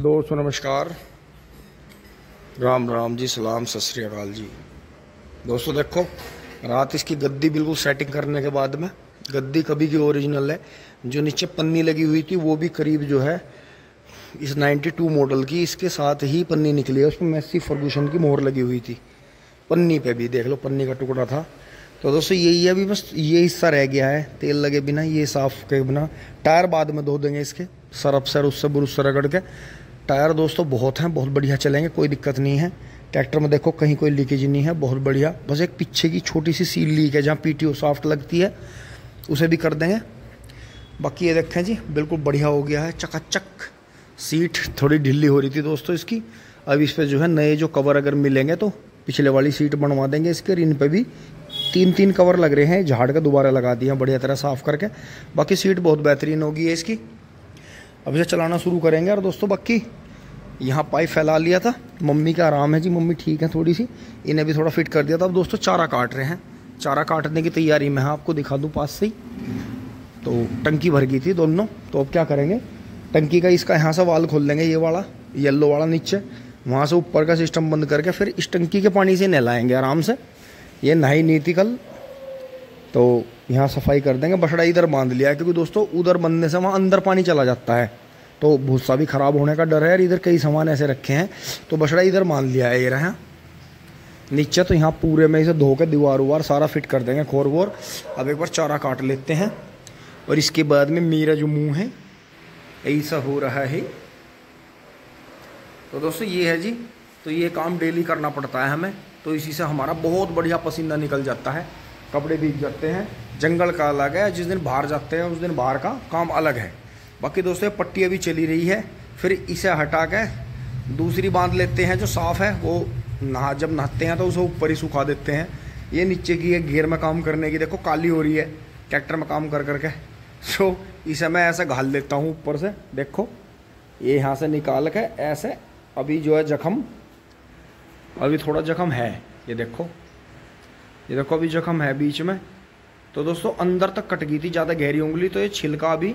दोस्तों नमस्कार राम राम जी, सलाम, सत श्रीकाल जी। दोस्तों, देखो, रात इसकी गद्दी बिल्कुल सेटिंग करने के बाद में, गद्दी कभी की ओरिजिनल है। जो नीचे पन्नी लगी हुई थी, वो भी करीब जो है, इस 92 मॉडल की, इसके साथ ही पन्नी निकली है। उसमें मैसी फर्गूशन की मोहर लगी हुई थी। पन्नी पे भी, देख लो, पन्नी का टुकड़ा था। तो दोस्तों, यही अभी बस ये हिस्सा रह गया है। तेल लगे बिना, ये साफ़ के बिना। टायर बाद में धो देंगे इसके, सरफ सर, उससे बुरुस रगड़ के। टायर दोस्तों बहुत हैं, बहुत बढ़िया चलेंगे, कोई दिक्कत नहीं है। ट्रैक्टर में देखो कहीं कोई लीकेज नहीं है, बहुत बढ़िया। बस एक पीछे की छोटी सी सील लीक है जहाँ पीटीओ सॉफ्ट लगती है, उसे भी कर देंगे। बाकी ये देखें जी, बिल्कुल बढ़िया हो गया है, चकाचक सीट थोड़ी ढीली हो रही थी दोस्तों इसकी। अब इस पर जो है नए जो कवर अगर मिलेंगे तो पिछले वाली सीट बनवा देंगे इसके इन पर भी तीन तीन कवर लग रहे हैं, झाड़ का दोबारा लगा दिया, बढ़िया तरह साफ़ करके। बाकी सीट बहुत बेहतरीन होगी इसकी। अब इसे चलाना शुरू करेंगे। और दोस्तों बाकी यहाँ पाइप फैला लिया था। मम्मी का आराम है जी, मम्मी ठीक है थोड़ी सी। इन्हें भी थोड़ा फिट कर दिया था। अब दोस्तों, चारा काट रहे हैं। चारा काटने की तैयारी में हाँ आपको दिखा दूँ पास से ही। तो टंकी भर गई थी दोनों। तो अब क्या करेंगे? टंकी का इसका यहाँ से वाल खोल देंगे ये वाला येल्लो वाला नीचे। वहाँ से ऊपर का सिस्टम बंद करके फिर इस टंकी के पानी से नहलाएँगे आराम से। ये नहाई नहीं थी कल। तो यहाँ सफ़ाई कर देंगे, बछड़ा इधर बाँध लिया क्योंकि दोस्तों, उधर बंधने से वहाँ अंदर पानी चला जाता है। तो भूसा भी ख़राब होने का डर है, और इधर कई सामान ऐसे रखे हैं। तो बछड़ा इधर बाँध लिया है, ये रहा नीचे तो यहाँ पूरे में इसे धो के दीवार उवार सारा फिट कर देंगे खोर वोर अब एक बार चारा काट लेते हैं, और इसके बाद में मेरा जो मुँह है, ऐसा हो रहा है। तो दोस्तों, ये है जी तो ये काम डेली करना पड़ता है हमें तो इसी से हमारा बहुत बढ़िया पसीना निकल जाता है। कपड़े भीग जाते हैं। जंगल का अलग है, जिस दिन बाहर जाते हैं, उस दिन बाहर का काम अलग है। बाकी दोस्तों पट्टी अभी चली रही है, फिर इसे हटा के दूसरी बाँध लेते हैं, जो साफ़ है, वो नहा, जब नहाते हैं तो उसे ऊपर ही सुखा देते हैं। ये नीचे की है घेर में काम करने की, देखो, काली हो रही है, ट्रैक्टर में काम कर करके। सो इसे मैं ऐसे घाल देता हूँ ऊपर से, देखो, ये यहाँ से निकाल के ऐसे, अभी जो है जख्म, अभी थोड़ा जख्म है, ये देखो ये देखो, अभी जख्म है बीच में। तो दोस्तों, अंदर तक कट गई थी, ज़्यादा गहरी उंगली तो ये छिलका भी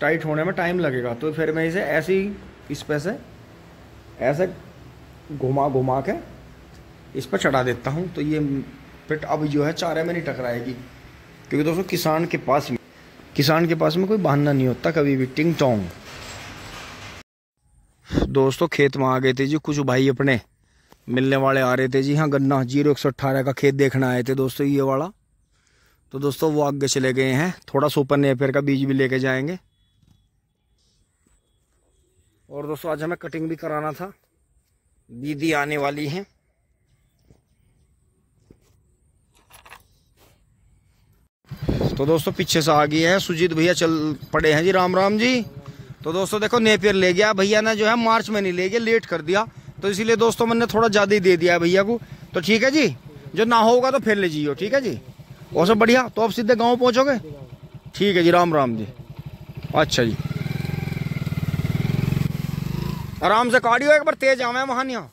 टाइट होने में टाइम लगेगा। तो फिर मैं इसे ऐसे ही इस पे से, ऐसे घुमा घुमा के इस पर चढ़ा देता हूँ। तो ये फिट अब जो है चारे में नहीं टकराएगी। क्योंकि दोस्तों, किसान के पास में, किसान के पास में कोई बहाना नहीं होता कभी भी। टिंग टोंग। दोस्तों, खेत में आ गए थे जी कुछ भाई अपने। मिलने वाले आ रहे थे जी। हाँ गन्ना, ज़ीरो एक सौ अट्ठारह का खेत देखने आए थे दोस्तों, ये वाला। तो दोस्तों वो आगे चले गए हैं। थोड़ा सुपर नेपियर का बीज भी लेके जाएँगे। और दोस्तों आज हमें कटिंग भी कराना था। दीदी आने वाली हैं। तो दोस्तों पीछे से आ गई है। सुजीत भैया चल पड़े हैं जी। राम राम जी। तो दोस्तों देखो नेपियर ले गया। भैया ने जो है मार्च में नहीं ले गया, लेट कर दिया। तो इसीलिए दोस्तों मैंने थोड़ा ज़्यादा ही दे दिया भैया को। तो ठीक है जी। जो ना होगा तो फिर ले जियो। ठीक है जी। और सब बढ़िया? तो आप सीधे गाँव पहुँचोगे? ठीक है जी, राम राम जी। अच्छा जी। आराम से काटियो एक बार तेज आवे वहाँ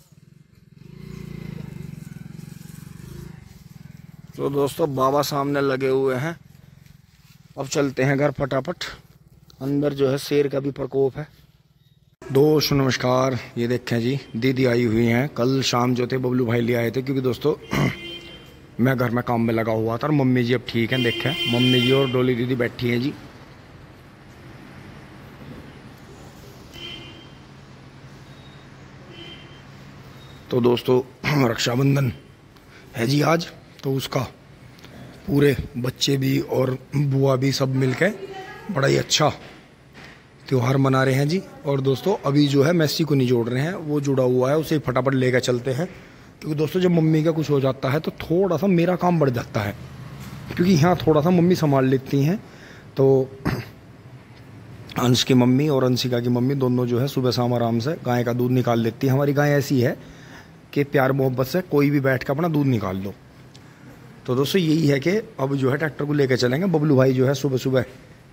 तो दोस्तों, बाबा सामने लगे हुए हैं। अब चलते हैं घर फटाफट। अंदर जो है, शेर का भी प्रकोप है। दोस्त, नमस्कार। ये देखें जी, दीदी आई हुई हैं। कल शाम जो थे, बबलू भाई ले आए थे। क्योंकि दोस्तों मैं घर में काम में लगा हुआ था और मम्मी जी अब ठीक हैं, देखें। मम्मी जी और डोली दीदी बैठी हैं जी। तो दोस्तों, रक्षाबंधन है जी आज तो उसका पूरे बच्चे भी और बुआ भी सब मिलके बड़ा ही अच्छा त्यौहार मना रहे हैं जी। और दोस्तों, अभी जो है मैसी को नहीं जोड़ रहे हैं, वो जुड़ा हुआ है, उसे फटाफट लेकर चलते हैं। क्योंकि दोस्तों, जब मम्मी का कुछ हो जाता है तो थोड़ा सा मेरा काम बढ़ जाता है। क्योंकि यहाँ थोड़ा सा मम्मी संभाल लेती हैं। तो अंश की मम्मी और अंशिका की मम्मी दोनों जो है सुबह शाम आराम से गाय का दूध निकाल लेती है। हमारी गाय ऐसी है कि प्यार मोहब्बत से कोई भी बैठ कर अपना दूध निकाल लो। तो दोस्तों, यही है कि अब जो है ट्रैक्टर को लेकर चलेंगे। बबलू भाई जो है सुबह सुबह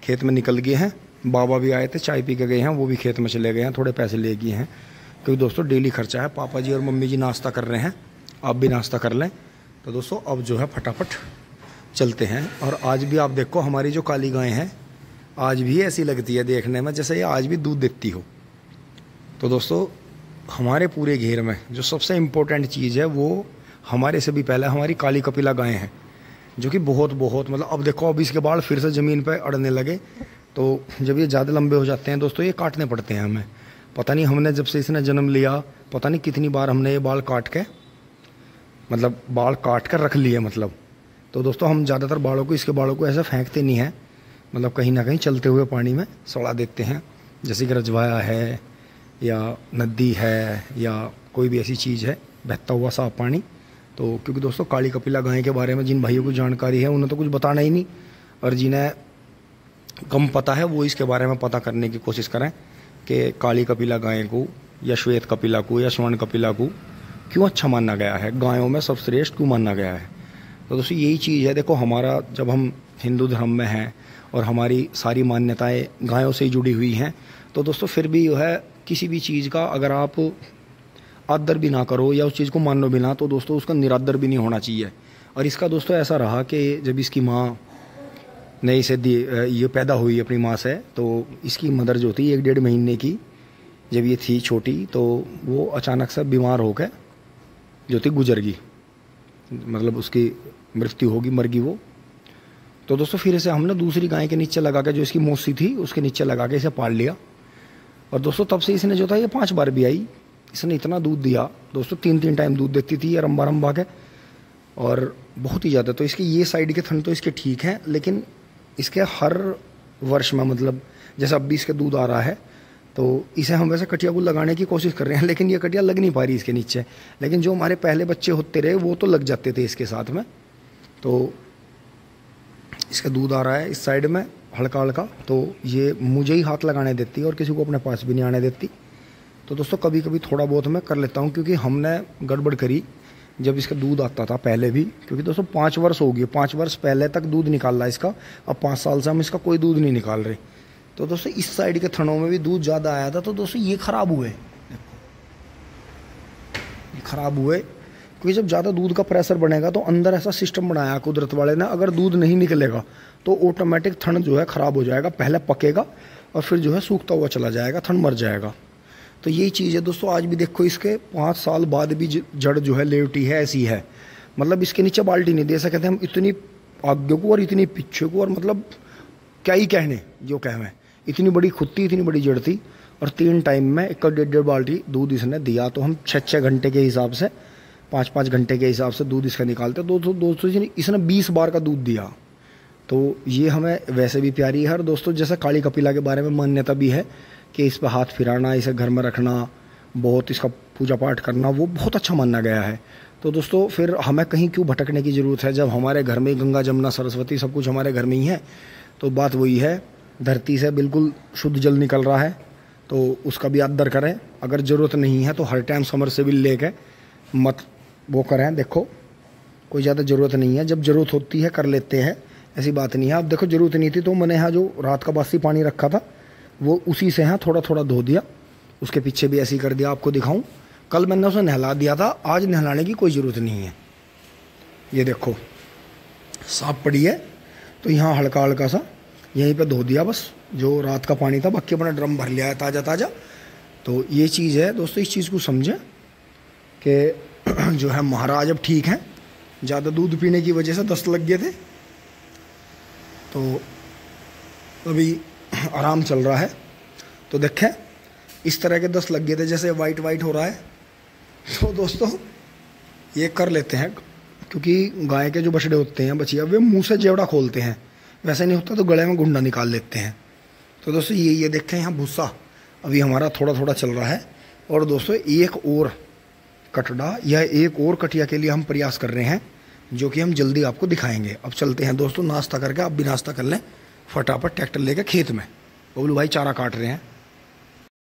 खेत में निकल गए हैं। बाबा भी आए थे, चाय पी के गए हैं, वो भी खेत में चले गए हैं, थोड़े पैसे ले गए हैं। क्योंकि दोस्तों डेली खर्चा है, पापा जी और मम्मी जी नाश्ता कर रहे हैं, आप भी नाश्ता कर लें। तो दोस्तों अब जो है फटाफट चलते हैं। और आज भी आप देखो, हमारी जो काली गाय हैं, आज भी ऐसी लगती है देखने में जैसे ये आज भी दूध देती हो। तो दोस्तों, हमारे पूरे घेर में जो सबसे इम्पोर्टेंट चीज़ है, वो हमारे से भी पहले हमारी काली कपिला गायें हैं, जो कि बहुत बहुत मतलब अब देखो, अब इसके बाद फिर से ज़मीन पर अड़ने लगे। तो जब ये ज़्यादा लंबे हो जाते हैं, दोस्तों ये काटने पड़ते हैं हमें। पता नहीं हमने जब से इसने जन्म लिया, पता नहीं कितनी बार हमने ये बाल काट के मतलब बाल काट कर रख लिए मतलब। तो दोस्तों, हम ज़्यादातर बालों को, इसके बालों को ऐसे फेंकते नहीं हैं। मतलब कहीं ना कहीं चलते हुए पानी में सड़ा देते हैं। जैसे कि रजवाया है, या नदी है, या कोई भी ऐसी चीज़ है, बहता हुआ साफ़ पानी। तो क्योंकि दोस्तों, काली कपिला गाय के बारे में जिन भाइयों को जानकारी है, उन्हें तो कुछ बताना ही नहीं। और जिन्हें कम पता है, वो इसके बारे में पता करने की कोशिश करें। कि काली कपिला गाय को, या श्वेत कपिला को, या स्वर्ण कपिला को क्यों अच्छा माना गया है? गायों में सब श्रेष्ठ क्यों माना गया है? तो दोस्तों, यही चीज़ है। देखो, हमारा, जब हम हिंदू धर्म में हैं और हमारी सारी मान्यताएँ गायों से ही जुड़ी हुई हैं तो दोस्तों, फिर भी जो है, किसी भी चीज़ का अगर आप आदर भी ना करो या उस चीज़ को मान लो भी ना तो दोस्तों, उसका निरादर भी नहीं होना चाहिए। और इसका दोस्तों, ऐसा रहा कि जब इसकी माँ ने इसे ये पैदा हुई अपनी माँ से तो इसकी मदर जो थी, एक डेढ़ महीने की, जब ये थी छोटी तो वो अचानक से बीमार हो गए जो थी गुजर गई। मतलब उसकी मृत्यु होगी, मर गई वो। तो दोस्तों, फिर इसे हमने दूसरी गाय के नीचे लगा के, जो इसकी मौसी थी, उसके नीचे लगा के इसे पाल लिया। और दोस्तों, तब से इसने जो था, ये पाँच बार भी आई इसने इतना दूध दिया। दोस्तों तीन तीन टाइम दूध देती थी ये रंबा रंबा के और बहुत ही ज़्यादा तो इसके ये साइड के थन तो इसके ठीक हैं, लेकिन इसके हर वर्ष में मतलब जैसे अब भी इसके दूध आ रहा है तो इसे हम वैसे कटिया को लगाने की कोशिश कर रहे हैं, लेकिन ये कटिया लग नहीं पा रही इसके नीचे। लेकिन जो हमारे पहले बच्चे होते रहे, वो तो लग जाते थे इसके साथ में। तो इसका दूध आ रहा है इस साइड में हल्का हल्का तो ये मुझे ही हाथ लगाने देती है और किसी को अपने पास भी नहीं आने देती। तो दोस्तों कभी कभी थोड़ा बहुत मैं कर लेता हूँ, क्योंकि हमने गड़बड़ करी। जब इसका दूध आता था पहले भी, क्योंकि दोस्तों पाँच वर्ष हो गए, पाँच वर्ष पहले तक दूध निकाल रहा है इसका, अब पाँच साल से हम इसका कोई दूध नहीं निकाल रहे। तो दोस्तों इस साइड के थनों में भी दूध ज़्यादा आया था तो दोस्तों ये ख़राब हुए। ये ख़राब हुए, क्योंकि जब ज़्यादा दूध का प्रेशर बनेगा तो अंदर ऐसा सिस्टम बनाया कुदरत वाले ने, अगर दूध नहीं निकलेगा तो ऑटोमेटिक थन जो है ख़राब हो जाएगा, पहले पकेगा और फिर जो है सूखता हुआ चला जाएगा, थन मर जाएगा। तो यही चीज़ है दोस्तों, आज भी देखो इसके पाँच साल बाद भी जड़ जो है, लेवटी है, ऐसी है। मतलब इसके नीचे बाल्टी नहीं दे सकते हम, इतनी आगे को और इतनी पीछे को और मतलब क्या ही कहने, जो कहें। इतनी बड़ी खुदती इतनी बड़ी जड़ थी और तीन टाइम में एक डेढ़ डेढ़ बाल्टी दूध इसने दिया। तो हम छः छः घंटे के हिसाब से पाँच पाँच घंटे के हिसाब से दूध इसका निकालते दो सौ दो सौ इसने बीस बार का दूध दिया। तो ये हमें वैसे भी प्यारी है और दोस्तों, जैसे काली कपिला के बारे में मान्यता भी है कि इस पर हाथ फिराना, इसे घर में रखना, बहुत इसका पूजा पाठ करना, वो बहुत अच्छा माना गया है। तो दोस्तों, फिर हमें कहीं क्यों भटकने की ज़रूरत है? जब हमारे घर में गंगा, जमुना, सरस्वती सब कुछ हमारे घर में ही है तो बात वही है, धरती से बिल्कुल शुद्ध जल निकल रहा है तो उसका भी आदर करें। अगर ज़रूरत नहीं है तो हर टाइम समर से भी लेके मत वो करें, देखो, कोई ज़्यादा ज़रूरत नहीं है। जब ज़रूरत होती है, कर लेते हैं, ऐसी बात नहीं है। अब देखो, ज़रूरत नहीं थी तो मैंने यहाँ जो रात का बासी पानी रखा था वो उसी से हैं थोड़ा थोड़ा धो दिया। उसके पीछे भी ऐसे ही कर दिया, आपको दिखाऊँ। कल मैंने उसे नहला दिया था, आज नहलाने की कोई ज़रूरत नहीं है। ये देखो, साफ़ पड़ी है तो यहाँ हल्का हल्का सा, यहीं पे धो दिया बस, जो रात का पानी था, बाकी अपना ड्रम भर लिया है ताज़ा ताज़ा तो ये चीज़ है, दोस्तों, इस चीज़ को समझें कि जो है, महाराज अब ठीक हैं। ज़्यादा दूध पीने की वजह से दस्त लग गए थे। तो अभी आराम चल रहा है। तो देखें, इस तरह के दस लग गए थे, जैसे वाइट वाइट हो रहा है। तो दोस्तों, ये कर लेते हैं, क्योंकि गाय के जो बछड़े होते हैं, बछिया, वे मुँह से जेवड़ा खोलते हैं। वैसे नहीं होता तो गले में गुंडा निकाल लेते हैं। तो दोस्तों, ये ये देखते हैं यहाँ भूसा। अभी हमारा थोड़ा थोड़ा चल रहा है। और दोस्तों, एक और कटड़ा, या एक और कटिया के लिए हम प्रयास कर रहे हैं, जो कि हम जल्दी आपको दिखाएँगे। अब चलते हैं, दोस्तों, नाश्ता करके आप भी नाश्ता कर लें। फटाफट ट्रैक्टर लेकर खेत में। बोलू भाई चारा काट रहे हैं।